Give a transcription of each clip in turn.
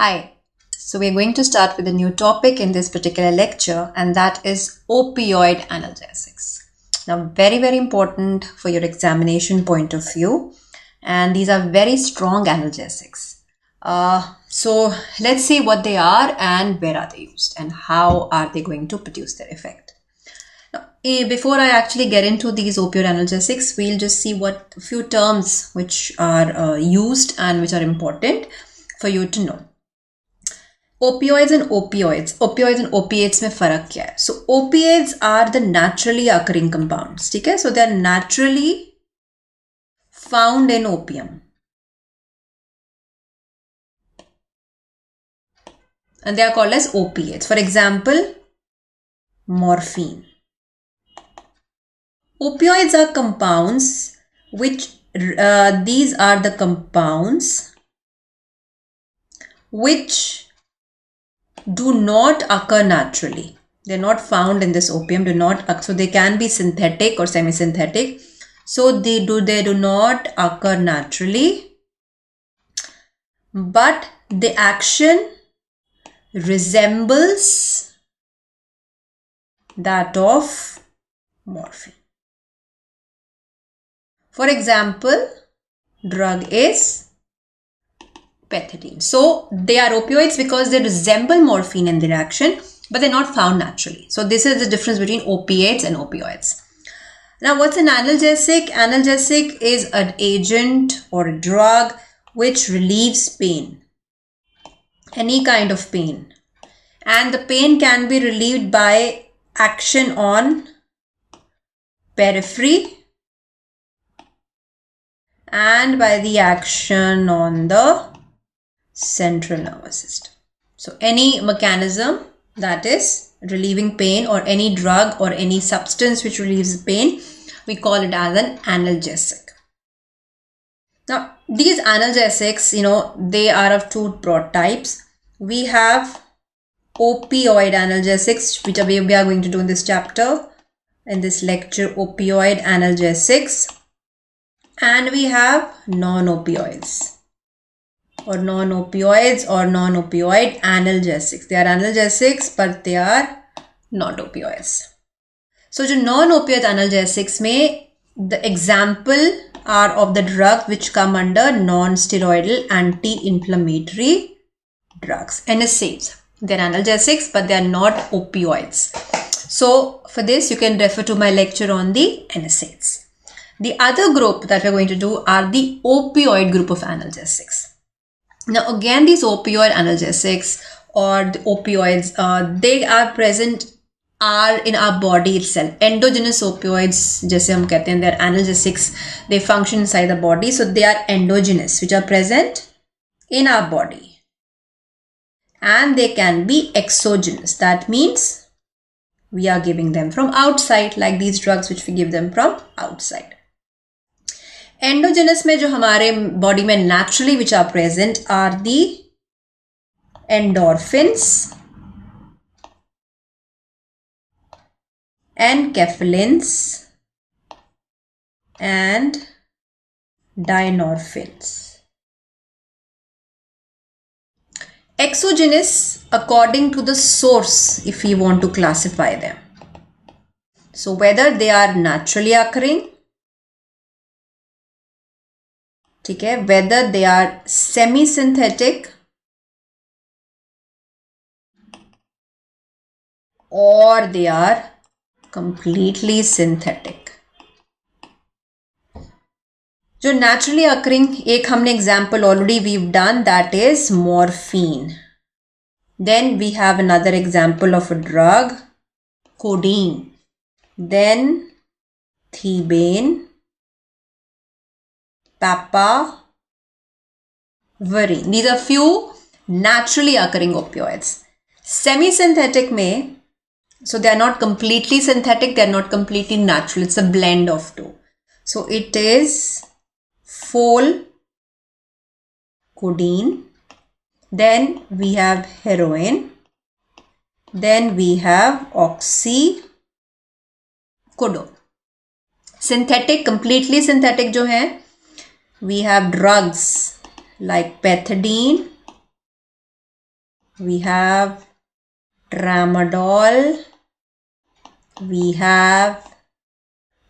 Hi. So we're going to start with a new topic in this particular lecture and that is opioid analgesics. Now very very important for your examination point of view and these are very strong analgesics. Uh, so let's see what they are and where are they used and how are they going to produce their effect. Now, eh, before I actually get into these opioid analgesics, we'll just see what few terms which are uh, used and which are important for you to know Opioids and opioids. Opioids and opiates में फर्क क्या है So opiates are the naturally occurring compounds. ठीक है So they are naturally found in opium. And they are called as opiates. For example, morphine. Opioids are compounds which uh, these are the compounds which do not occur naturally. They're not found in this opium, do not so they can be synthetic or semi-synthetic. So they do they do not occur naturally. But the action resembles that of morphine. For example, drug is pethidine. So they are opioids because they resemble morphine in their action, but they're not found naturally. So this is the difference between opiates and opioids. Now what's an analgesic? Analgesic is an agent or a drug which relieves pain. Any kind of pain. And the pain can be relieved by action on periphery and by the action on the central nervous system. So any mechanism that is relieving pain or any drug or any substance which relieves pain, we call it as an analgesic. Now these analgesics, you know, they are of two broad types. We have opioid analgesics, which we are going to do in this chapter, in this lecture, opioid analgesics. And we have non-opioids or non-opioids or non-opioid analgesics. They are analgesics but they are not opioids. So जो non-opioid analgesics में the example are of the drugs which come under non-steroidal anti-inflammatory drugs, NSAIDs. They are analgesics but they are not opioids. So for this you can refer to my lecture on the NSAIDs. The other group that we're going to do are the opioid group of analgesics. Now again these opioid analgesics or the opioids, uh, they are present are in our body itself. Endogenous opioids, जैसे हम कहते हैं, they're analgesics. They function inside the body, so they are endogenous, which are present in our body, and they can be exogenous. That means we are giving them from outside, like these drugs which we give them from outside. Endogenous में जो हमारे body में naturally which are are the endorphins and enkephalins and dynorphins. Exogenous according to the source if we want to classify them. So whether they are naturally occurring ठीक है whether they are semi synthetic और they are completely synthetic जो naturally occurring एक हमने example already we've done that is morphine then we have another example of a drug codeine then thebaine papaverine. These are few naturally occurring opioids. Semi-synthetic may, so they are not completely synthetic, they are not completely natural. It's a blend of two. So it is fol codeine. Then we have heroin. Then we have oxycodone. Synthetic, completely synthetic जो है we have drugs like pethidine, we have tramadol, we have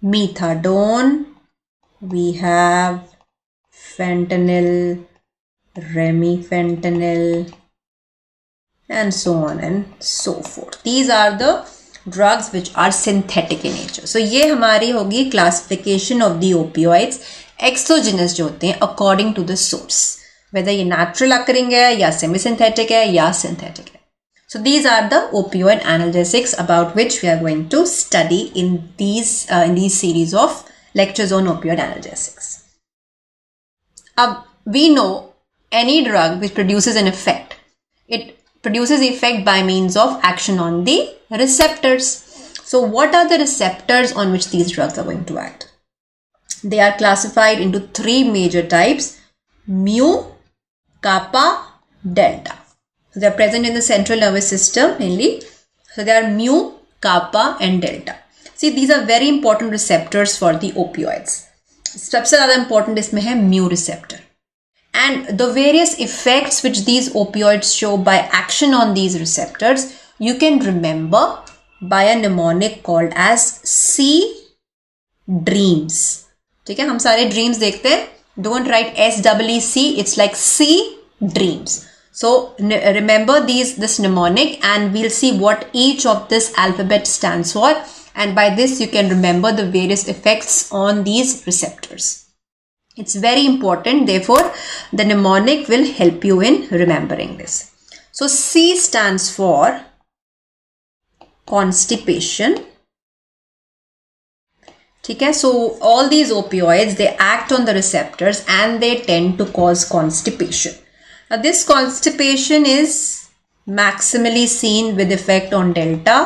methadone, we have fentanyl, remifentanil, and so on and so forth. These are the drugs which are synthetic in nature. So ये हमारी होगी classification of the opioids. Exogenous जो होते हैं according to the source whether ये natural occurring है या semi synthetic है या सिंथेटिक है so these are the opioid analgesics about which we are going to study in these in these series of lectures on opioid analgesics. Now, we know any drug which produces an effect, it produces effect by means of action on the receptors. So, what are the receptors on which these drugs are going to act? They are classified into three major types, mu, kappa, delta. So they are present in the central nervous system mainly. So they are mu, kappa and delta. See these are very important receptors for the opioids. सबसे ज़्यादा important इसमें है mu receptor. And the various effects which these opioids show by action on these receptors, you can remember by a mnemonic called as C dreams. ठीक है हम सारे dreams देखते हैं don't write S W E C it's like C dreams so remember these this mnemonic and we'll see what each of this alphabet stands for and by this you can remember the various effects on these receptors. It's very important therefore the mnemonic will help you in remembering this. So C stands for constipation. ठीक है? So all these opioids they act on the receptors and they tend to cause constipation this constipation is maximally seen with effect on delta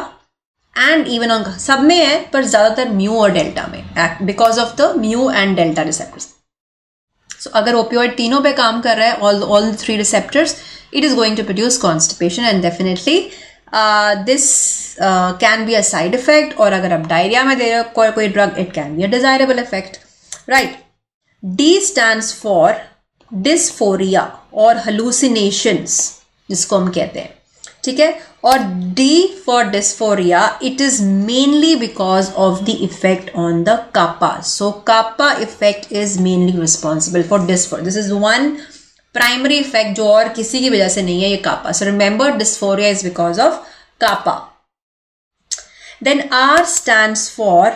and even on सब में है, पर ज़्यादातर mu और delta में because of the mu and delta receptors so अगर opioid तीनों पे काम कर रहा है all all three receptors it is going to produce constipation and definitely uh, can be a side effect और अगर आप डायरिया में दे रहे हो कोई drug it can be a desirable effect right D stand for dysphoria और hallucinations जिसको हम कहते हैं। ठीक है? और D for dysphoria it is mainly because of the effect on the kappa so kappa effect is mainly responsible for dysphoria this is one primary effect जो और किसी की वजह से नहीं है ये kappa so remember dysphoria is because of kappa then R stand for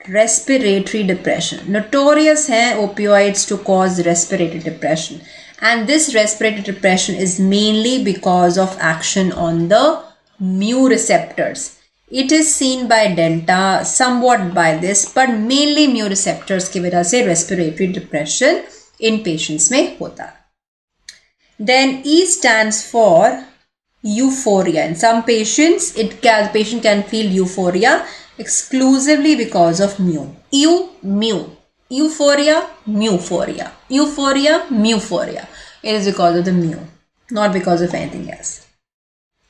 respiratory depression. Notorious hai opioids to cause respiratory depression. And this respiratory depression is mainly because of action on the mu receptors. It is seen by delta, somewhat by this, but mainly mu receptors ki वजह से respiratory depression in patients में होता Then E stands for euphoria. In some patients, it can, patient can feel euphoria exclusively because of mu. Eu, mu. Euphoria, muphoria. Euphoria, muphoria. It is because of the mu, not because of anything else.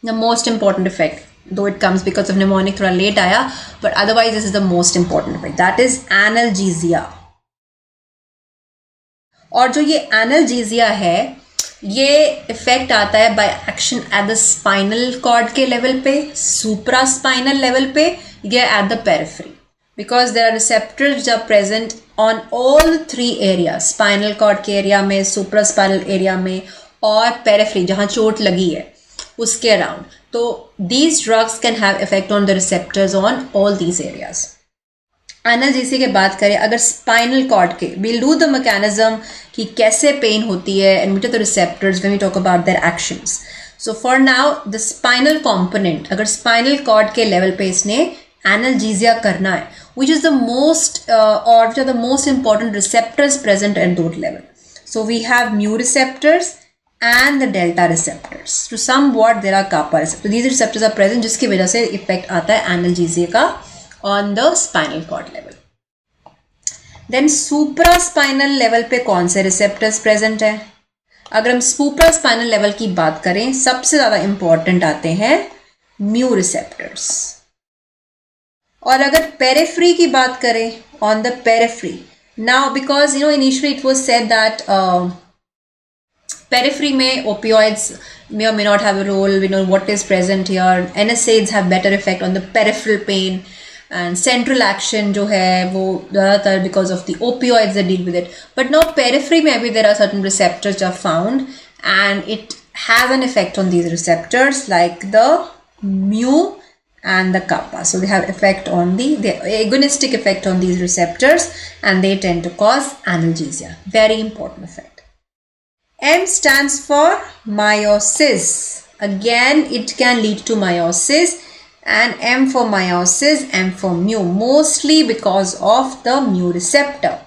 The most important effect, though it comes because of mnemonic थोड़ा late आया, but otherwise this is the most important effect. That is analgesia. और जो ये एनर्जीजिया है ये effect आता है by action at the spinal cord के लेवल पे सुप्रा स्पाइनल लेवल पे, या at the periphery because there are receptors which are on all three area spinal cord के एरिया में सुप्रा स्पाइनल एरिया में और पेरिफ्री जहाँ चोट लगी है, उसके अराउंड तो these drugs can have effect on the receptors on all these areas analgesia के बात करें, अगर स्पाइनल कॉर्ड के विल डू द मैकेनिज्म कि कैसे पेन होती है and meet the receptors we talk about their actions so for now the spinal component अगर स्पाइनल कॉर्ड के लेवल पे इसने एनएलजीजिया करना है विच इज़ द मोस्ट और which are the most important receptors present at that level so we have mu receptors and the delta receptors. To some what, there are kappa receptors. These receptors जिसकी वजह से effect आता है analgesia का on the spinal cord level then supra spinal level पे कौन से receptors present है? अगर हम सुपरा स्पाइनल लेवल की बात करें, सबसे ज़्यादा इंपॉर्टेंट आते हैं म्यू रिसेप्टर्स और अगर पेरेफ्री की बात करें on the periphery now because you know initially it was said that periphery में opioids may may not have a role we know what is present here NSAIDs have better effect on the peripheral pain and central action जो है वो ज़्यादातर because of the opioids deal with it but now periphery में भी there are certain receptors are found and it have an effect on these receptors like the mu and the kappa. So they have effect on the, the agonistic effect on these receptors and they tend to cause analgesia. Very important effect. M stands for miosis. Again it can lead to miosis and M for miosis, M for mu, mostly because of the mu receptor.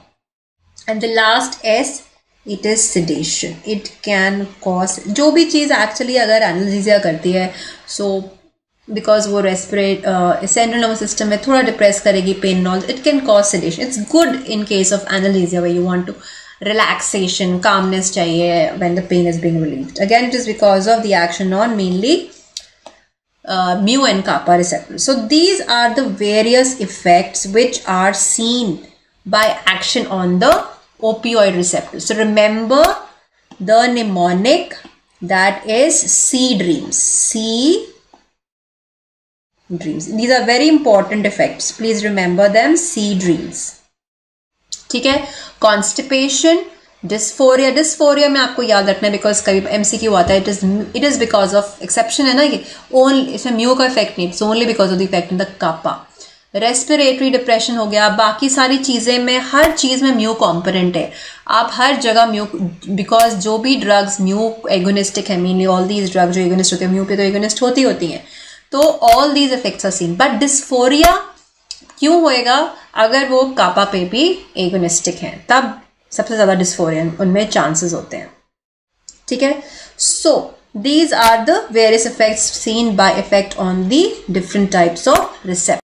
And the last S, it is sedation. It can cause, जो भी चीज़ actually अगर analgesia करती है, so because वो respirate uh, central nervous system में थोड़ा depress करेगी pain and all, it can cause sedation. It's good in case of analgesia where you want to relaxation, calmness चाहिए when the pain is being relieved. Again, it is because of the action on mainly uh, mu and kappa receptors. So these are the various effects which are seen by action on the opioid receptors. So remember the mnemonic that is C dreams. C dreams. These are very important effects. Please remember them. C dreams. ठीक है constipation dysphoria dysphoria में आपको याद रखना है because कभी M C Q आता है it is it is because of exception है ना ये। ओनली इसमें म्यू का इफ़ेक्ट नहीं it's only because of the effect in the kappa respiratory depression हो गया, बाकी सारी चीज़ें में, हर चीज़ में म्यू कॉम्पोनेंट है। आप हर जगह म्यू बिकॉज़ जो भी ड्रग्स म्यू एगोनिस्टिक है मीनली ऑल दीज ड्रग्स जो एगोनिस्ट होते हैं म्यू पे तो एगोनिस्ट होती होती हैं। तो all these effects are seen but dysphoria क्यों होएगा? अगर वो कापा पे भी एगोनिस्टिक हैं, तब सबसे ज़्यादा डिस्फोरियन उनमें चांसेस होते हैं। ठीक है? So these are the various effects seen by effect on the different types of receptor